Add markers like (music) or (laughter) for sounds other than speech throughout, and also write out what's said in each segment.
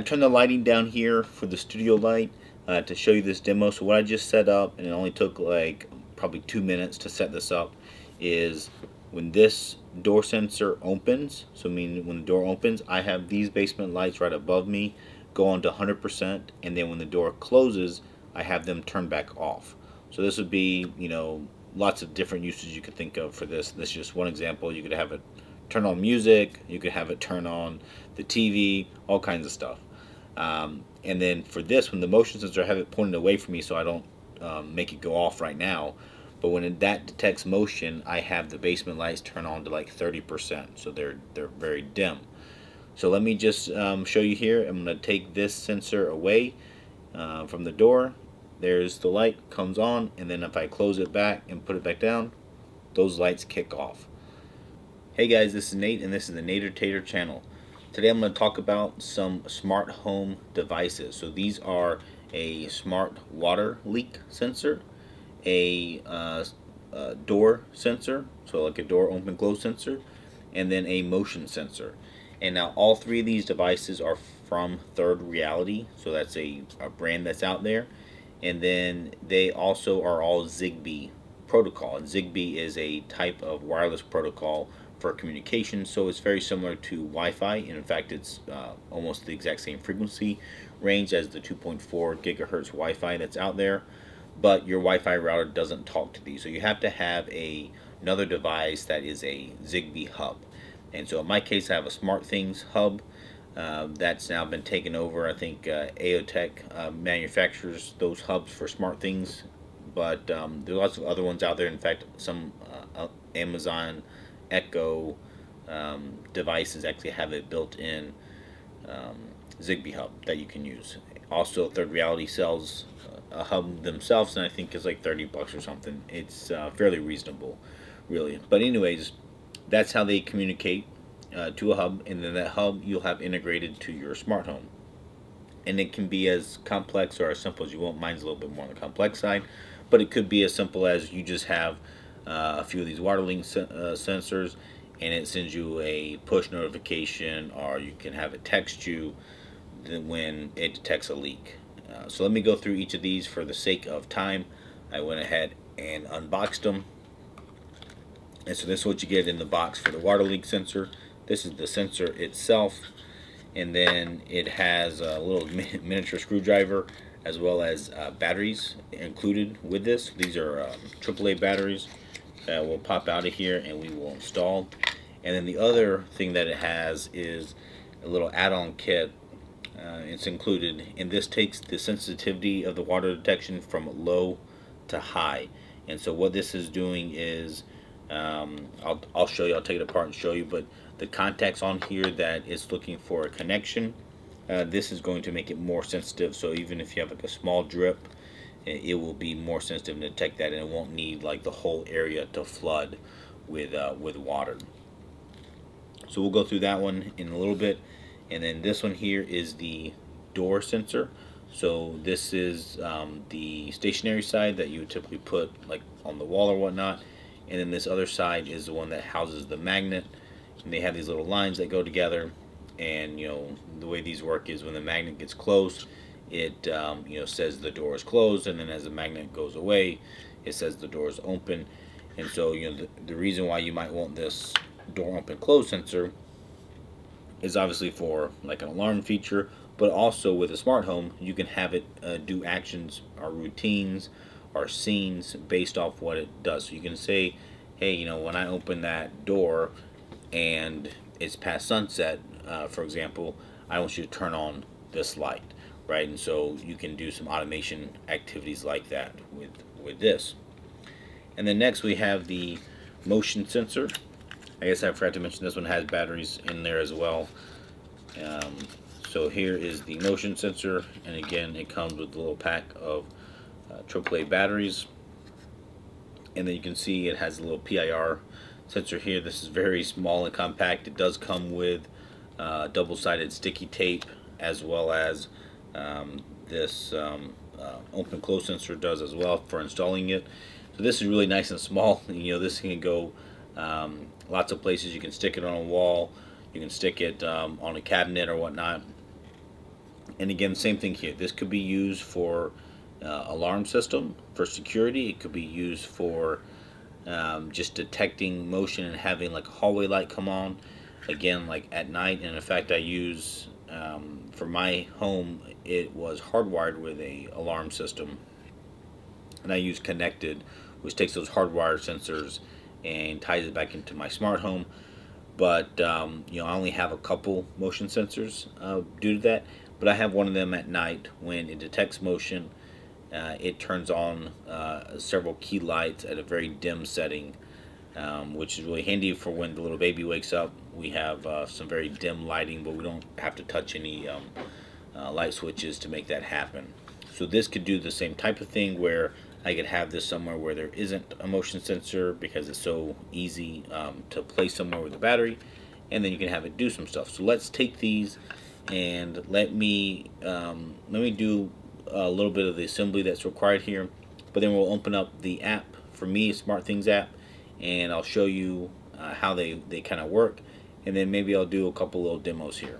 I turned the lighting down here for the studio light uh, to show you this demo. So what I just set up, and it only took like probably two minutes to set this up, is when this door sensor opens, so I mean when the door opens, I have these basement lights right above me go on to 100%, and then when the door closes, I have them turn back off. So this would be, you know, lots of different uses you could think of for this. This is just one example. You could have it turn on music, you could have it turn on the TV, all kinds of stuff. Um, and then for this, when the motion sensor, I have it pointed away from me so I don't um, make it go off right now. But when that detects motion, I have the basement lights turn on to like 30%. So they're, they're very dim. So let me just um, show you here. I'm going to take this sensor away uh, from the door. There's the light comes on and then if I close it back and put it back down, those lights kick off. Hey guys, this is Nate and this is the Nater Tater channel. Today I'm going to talk about some smart home devices. So these are a smart water leak sensor, a, uh, a door sensor, so like a door open close sensor, and then a motion sensor. And now all three of these devices are from Third Reality, so that's a, a brand that's out there. And then they also are all Zigbee protocol. And Zigbee is a type of wireless protocol for communication, so it's very similar to Wi-Fi. And in fact, it's uh, almost the exact same frequency range as the 2.4 gigahertz Wi-Fi that's out there. But your Wi-Fi router doesn't talk to these, so you have to have a another device that is a Zigbee hub. And so in my case, I have a SmartThings hub uh, that's now been taken over. I think uh, Aeotec uh, manufactures those hubs for SmartThings, but um, there are lots of other ones out there. In fact, some uh, uh, Amazon Echo um, devices actually have a built-in um, Zigbee hub that you can use. Also, Third Reality sells uh, a hub themselves, and I think it's like 30 bucks or something. It's uh, fairly reasonable, really. But anyways, that's how they communicate uh, to a hub, and then that hub you'll have integrated to your smart home. And it can be as complex or as simple as you want. Mine's a little bit more on the complex side, but it could be as simple as you just have uh, a few of these water leak sen uh, sensors and it sends you a push notification or you can have it text you when it detects a leak. Uh, so let me go through each of these for the sake of time. I went ahead and unboxed them. And so this is what you get in the box for the water leak sensor. This is the sensor itself. And then it has a little (laughs) miniature screwdriver as well as uh, batteries included with this. These are um, AAA batteries that will pop out of here and we will install. And then the other thing that it has is a little add-on kit. Uh, it's included and this takes the sensitivity of the water detection from low to high. And so what this is doing is, um, I'll, I'll show you, I'll take it apart and show you, but the contacts on here that is looking for a connection, uh, this is going to make it more sensitive. So even if you have like a small drip, it will be more sensitive to detect that and it won't need like the whole area to flood with uh, with water. So we'll go through that one in a little bit and then this one here is the door sensor. So this is um, the stationary side that you would typically put like on the wall or whatnot and then this other side is the one that houses the magnet and they have these little lines that go together and you know the way these work is when the magnet gets close it um, you know says the door is closed and then as the magnet goes away it says the door is open. And so you know the, the reason why you might want this door open close sensor is obviously for like an alarm feature but also with a smart home you can have it uh, do actions or routines or scenes based off what it does. So you can say hey you know when I open that door and it's past sunset uh, for example I want you to turn on this light right? And so you can do some automation activities like that with, with this. And then next we have the motion sensor. I guess I forgot to mention this one has batteries in there as well. Um, so here is the motion sensor, and again it comes with a little pack of uh, AAA batteries. And then you can see it has a little PIR sensor here. This is very small and compact. It does come with uh, double-sided sticky tape as well as um, this um, uh, open close sensor does as well for installing it. So this is really nice and small. (laughs) You know, this can go um, lots of places. You can stick it on a wall. You can stick it um, on a cabinet or whatnot. and again, same thing here. This could be used for uh, alarm system, for security. It could be used for um, just detecting motion and having like a hallway light come on. Again, like at night. And in fact, I use um, for my home, it was hardwired with a alarm system. And I use Konnected, which takes those hardwired sensors and ties it back into my smart home. But um, you know I only have a couple motion sensors uh, due to that. But I have one of them at night. When it detects motion uh, it turns on uh, several key lights at a very dim setting um, which is really handy for when the little baby wakes up we have uh, some very dim lighting but we don't have to touch any um, uh, light switches to make that happen. So this could do the same type of thing where I could have this somewhere where there isn't a motion sensor because it's so easy um, to place somewhere with the battery and then you can have it do some stuff. So let's take these and let me um, let me do a little bit of the assembly that's required here but then we'll open up the app for me SmartThings app and I'll show you uh, how they they kind of work and then maybe I'll do a couple little demos here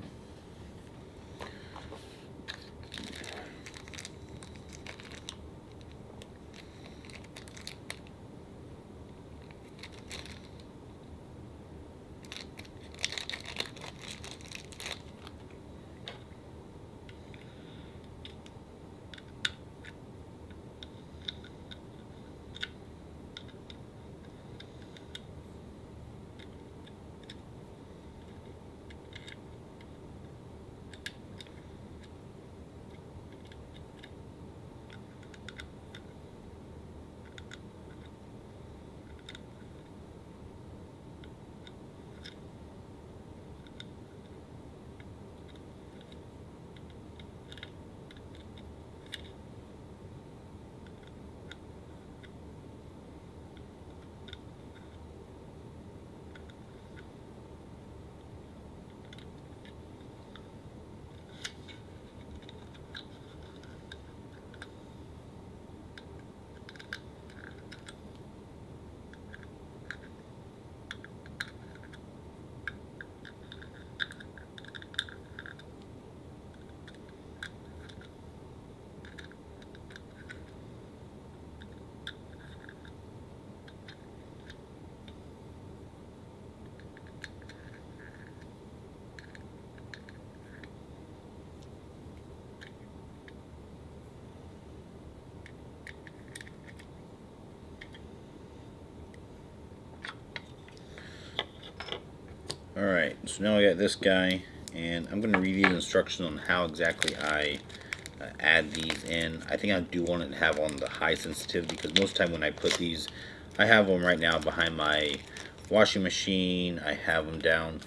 Alright, so now I got this guy, and I'm going to read these instructions on how exactly I uh, add these in. I think I do want to have on the high sensitivity, because most of the time when I put these, I have them right now behind my washing machine, I have them down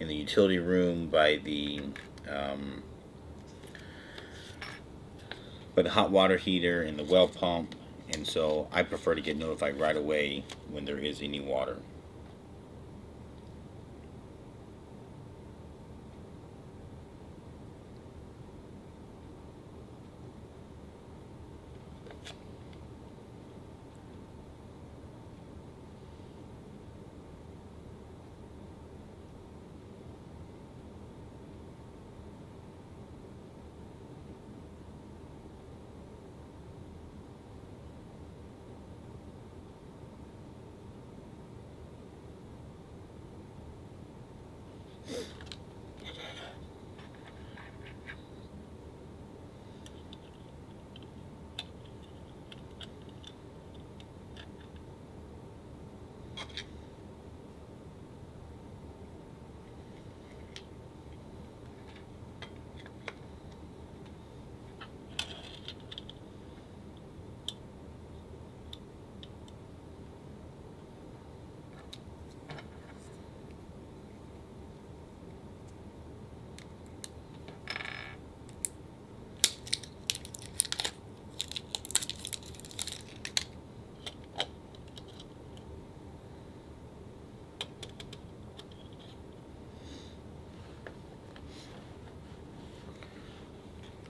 in the utility room by the um, by the hot water heater and the well pump, and so I prefer to get notified right away when there is any water.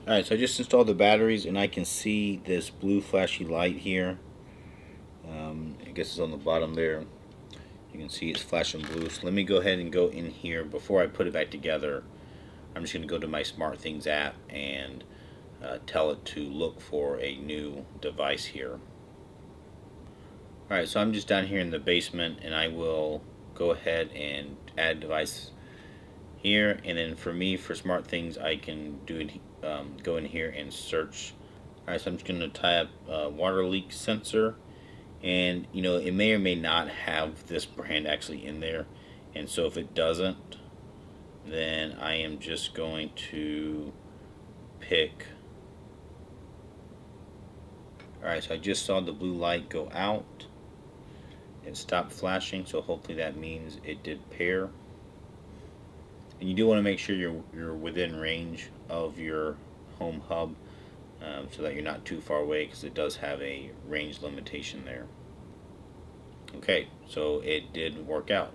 Alright, so I just installed the batteries and I can see this blue flashy light here. Um, I guess it's on the bottom there. You can see it's flashing blue. So let me go ahead and go in here before I put it back together. I'm just going to go to my SmartThings app and uh, tell it to look for a new device here. Alright, so I'm just down here in the basement and I will go ahead and add device here and then for me for SmartThings I can do it um, go in here and search. Alright so I'm just going to type uh, water leak sensor. And you know it may or may not have this brand actually in there. And so if it doesn't then I am just going to pick. Alright so I just saw the blue light go out. It stopped flashing so hopefully that means it did pair and you do want to make sure you're, you're within range of your home hub um, so that you're not too far away because it does have a range limitation there. Okay, so it did work out.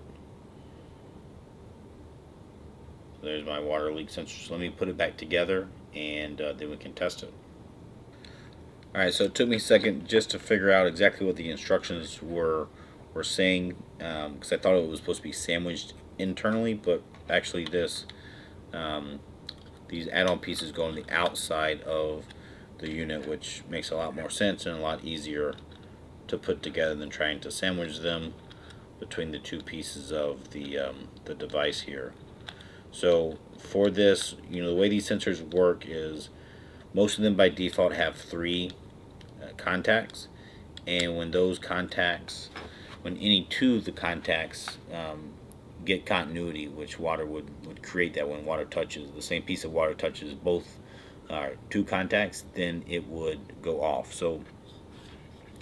So there's my water leak sensor. So let me put it back together and uh, then we can test it. Alright, so it took me a second just to figure out exactly what the instructions were were saying because um, I thought it was supposed to be sandwiched internally, but actually this um, these add-on pieces go on the outside of the unit, which makes a lot more sense and a lot easier to put together than trying to sandwich them between the two pieces of the um, the device here. So for this, you know, the way these sensors work is most of them by default have three uh, contacts, and when those contacts, when any two of the contacts um, get continuity, which water would, would create that when water touches, the same piece of water touches both uh, two contacts, then it would go off. So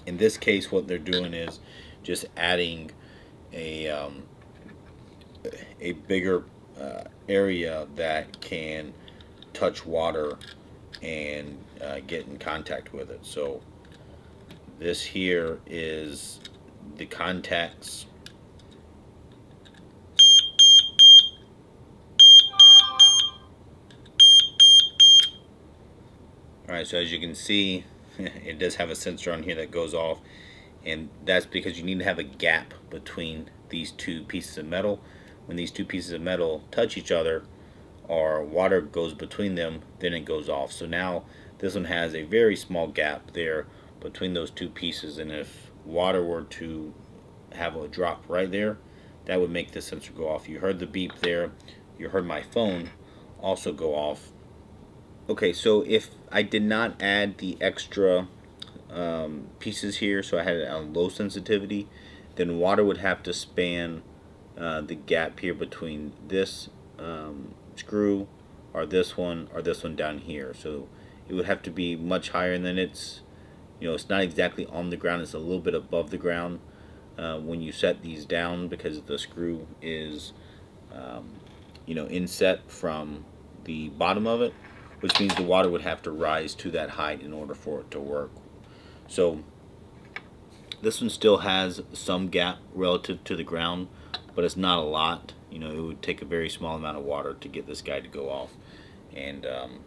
in this case, what they're doing is just adding a, um, a bigger uh, area that can touch water and uh, get in contact with it. So this here is the contacts Alright, so as you can see, (laughs) it does have a sensor on here that goes off and that's because you need to have a gap between these two pieces of metal. When these two pieces of metal touch each other or water goes between them, then it goes off. So now this one has a very small gap there between those two pieces and if water were to have a drop right there, that would make the sensor go off. You heard the beep there. You heard my phone also go off Okay, so if I did not add the extra um, pieces here, so I had it on low sensitivity, then water would have to span uh, the gap here between this um, screw or this one or this one down here. So it would have to be much higher than it's, you know, it's not exactly on the ground, it's a little bit above the ground uh, when you set these down because the screw is, um, you know, inset from the bottom of it which means the water would have to rise to that height in order for it to work. So this one still has some gap relative to the ground, but it's not a lot. You know, it would take a very small amount of water to get this guy to go off. And um,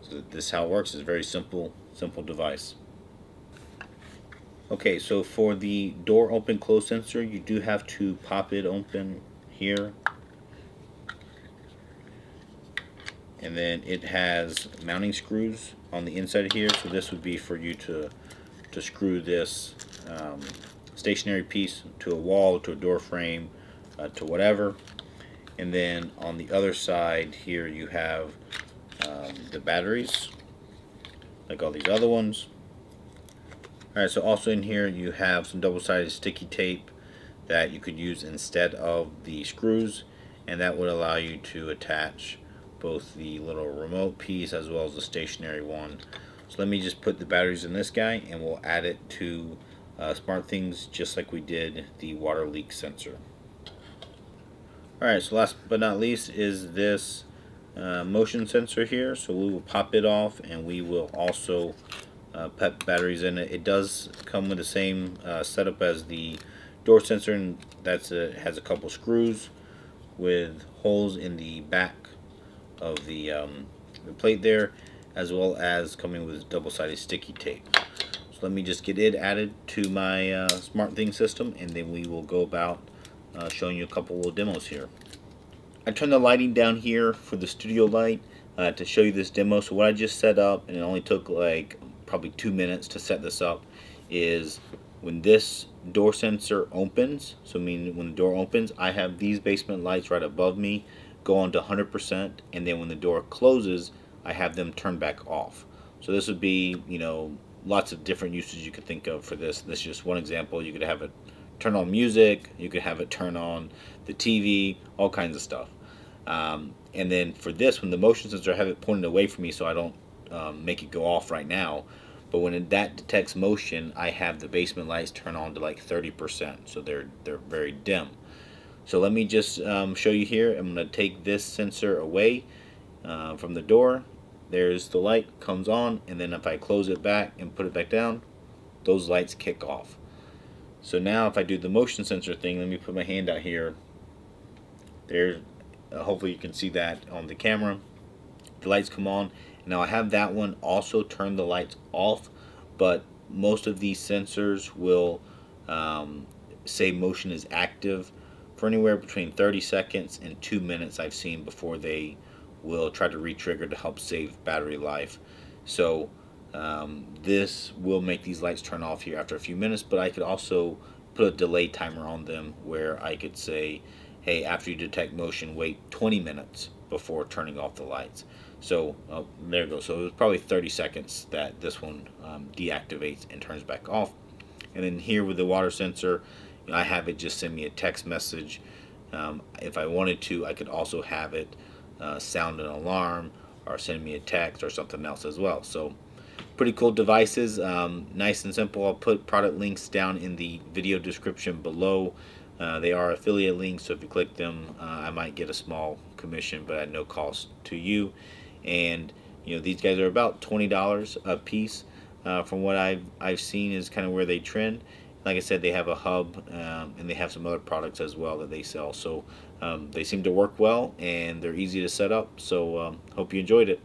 so this is how it works. It's a very simple, simple device. Okay, so for the door open close sensor, you do have to pop it open here and then it has mounting screws on the inside here. So this would be for you to to screw this um, stationary piece to a wall to a door frame uh, to whatever. And then on the other side here you have um, the batteries like all these other ones. Alright so also in here you have some double-sided sticky tape that you could use instead of the screws. And that would allow you to attach both the little remote piece as well as the stationary one. So let me just put the batteries in this guy and we'll add it to uh, SmartThings just like we did the water leak sensor. Alright, so last but not least is this uh, motion sensor here. So we will pop it off and we will also uh, put batteries in it. It does come with the same uh, setup as the door sensor and that's a, has a couple screws with holes in the back of the, um, the plate there as well as coming with double-sided sticky tape. So let me just get it added to my uh, SmartThing system and then we will go about uh, showing you a couple of demos here. I turned the lighting down here for the studio light uh, to show you this demo. So what I just set up, and it only took like probably two minutes to set this up, is when this door sensor opens, so I mean when the door opens, I have these basement lights right above me go on to 100%, and then when the door closes, I have them turn back off. So this would be, you know, lots of different uses you could think of for this. This is just one example. You could have it turn on music, you could have it turn on the TV, all kinds of stuff. Um, and then for this, when the motion sensor, I have it pointed away from me so I don't um, make it go off right now. But when that detects motion, I have the basement lights turn on to like 30%, so they're they're very dim. So let me just um, show you here. I'm going to take this sensor away uh, from the door. There's the light comes on, and then if I close it back and put it back down, those lights kick off. So now if I do the motion sensor thing, let me put my hand out here. There, uh, hopefully you can see that on the camera. The lights come on. Now I have that one also turn the lights off, but most of these sensors will um, say motion is active for anywhere between 30 seconds and 2 minutes I've seen before they will try to re-trigger to help save battery life. So um, this will make these lights turn off here after a few minutes, but I could also put a delay timer on them where I could say, hey, after you detect motion, wait 20 minutes before turning off the lights. So oh, there it goes. So it was probably 30 seconds that this one um, deactivates and turns back off. And then here with the water sensor, I have it just send me a text message. Um, if I wanted to, I could also have it uh, sound an alarm or send me a text or something else as well. So pretty cool devices. Um, nice and simple. I'll put product links down in the video description below. Uh, they are affiliate links so if you click them uh, I might get a small commission but at no cost to you. And you know these guys are about $20 a piece. Uh, from what I've, I've seen is kind of where they trend like I said they have a hub um, and they have some other products as well that they sell. So um, they seem to work well and they're easy to set up. So um, hope you enjoyed it